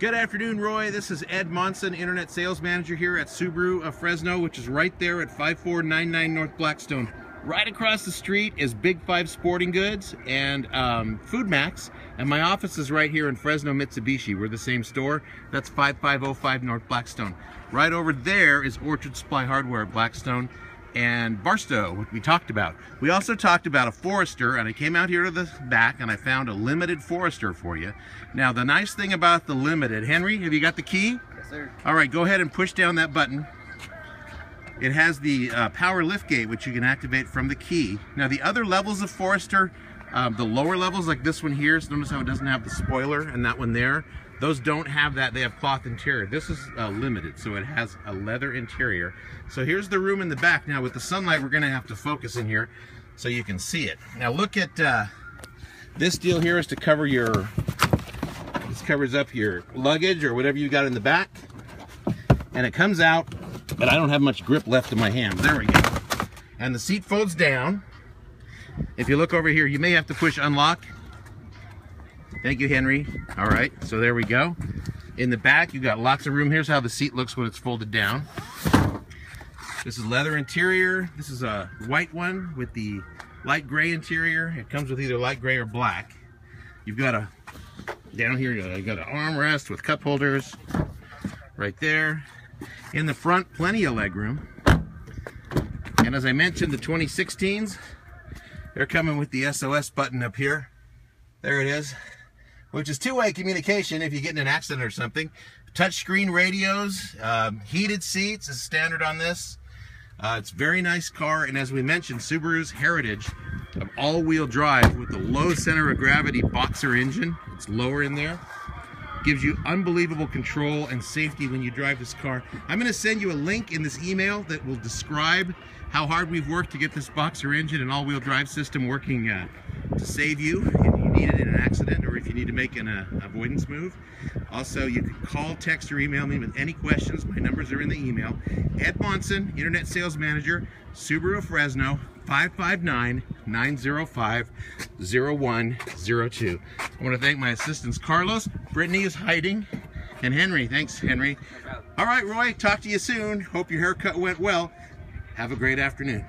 Good afternoon, Roy. This is Ed Monson, Internet Sales Manager here at Subaru of Fresno, which is right there at 5499 North Blackstone. Right across the street is Big Five Sporting Goods and um, Food Max, and my office is right here in Fresno, Mitsubishi. We're the same store. That's 5505 North Blackstone. Right over there is Orchard Supply Hardware at Blackstone and Barstow, what we talked about. We also talked about a Forester, and I came out here to the back and I found a limited Forester for you. Now, the nice thing about the limited, Henry, have you got the key? Yes, sir. All right, go ahead and push down that button. It has the uh, power lift gate, which you can activate from the key. Now, the other levels of Forester, um, the lower levels, like this one here, so notice how it doesn't have the spoiler, and that one there, those don't have that. They have cloth interior. This is uh, limited, so it has a leather interior. So here's the room in the back. Now, with the sunlight, we're going to have to focus in here so you can see it. Now, look at uh, this deal here is to cover your, this covers up your luggage or whatever you got in the back. And it comes out, but I don't have much grip left in my hand. There we go. And the seat folds down. If you look over here, you may have to push unlock Thank you, Henry. All right, so there we go. In the back, you got lots of room. Here's how the seat looks when it's folded down. This is leather interior. This is a white one with the light gray interior. It comes with either light gray or black. You've got a, down here, you got an armrest with cup holders right there. In the front, plenty of legroom. And as I mentioned, the 2016s, they're coming with the SOS button up here. There it is which is two-way communication if you get in an accident or something. Touchscreen radios, um, heated seats is standard on this. Uh, it's very nice car, and as we mentioned, Subaru's heritage of all-wheel drive with the low center of gravity boxer engine. It's lower in there. Gives you unbelievable control and safety when you drive this car. I'm going to send you a link in this email that will describe how hard we've worked to get this boxer engine and all-wheel drive system working uh, to save you need it in an accident or if you need to make an uh, avoidance move. Also, you can call, text, or email me with any questions. My numbers are in the email. Ed Monson, Internet Sales Manager, Subaru Fresno, 559-905-0102. I want to thank my assistants, Carlos, Brittany is hiding, and Henry. Thanks, Henry. All right, Roy, talk to you soon. Hope your haircut went well. Have a great afternoon.